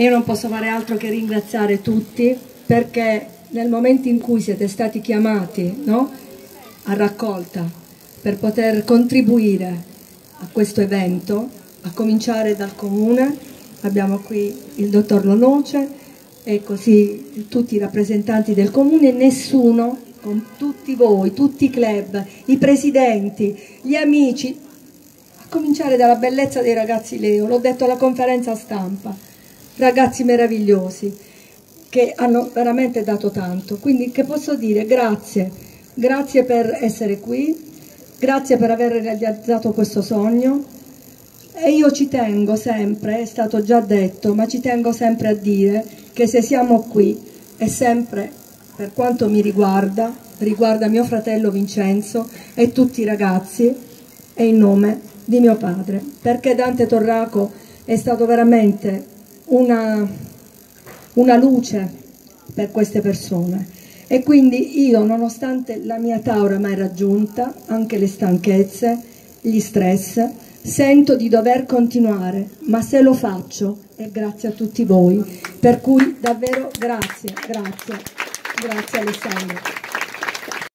Io non posso fare altro che ringraziare tutti perché nel momento in cui siete stati chiamati no, a raccolta per poter contribuire a questo evento, a cominciare dal comune, abbiamo qui il dottor Lonoce e così tutti i rappresentanti del comune, nessuno, con tutti voi, tutti i club, i presidenti, gli amici, a cominciare dalla bellezza dei ragazzi Leo, l'ho detto alla conferenza stampa, ragazzi meravigliosi che hanno veramente dato tanto. Quindi che posso dire? Grazie, grazie per essere qui, grazie per aver realizzato questo sogno e io ci tengo sempre, è stato già detto, ma ci tengo sempre a dire che se siamo qui è sempre, per quanto mi riguarda, riguarda mio fratello Vincenzo e tutti i ragazzi e in nome di mio padre, perché Dante Torraco è stato veramente una, una luce per queste persone e quindi io nonostante la mia età oramai raggiunta, anche le stanchezze, gli stress, sento di dover continuare, ma se lo faccio è grazie a tutti voi, per cui davvero grazie, grazie, grazie Alessandro.